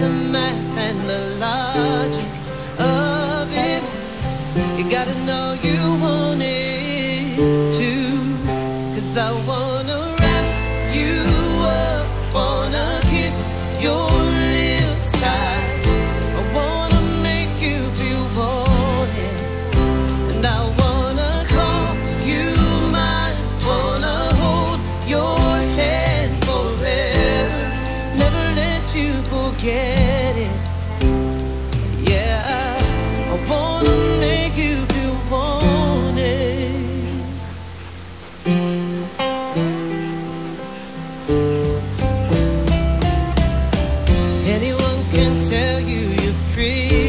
the math and the logic of it. You gotta know you want it too. Cause I wanna wrap you get it. Yeah, I wanna make you feel wanted. Anyone can tell you you're free.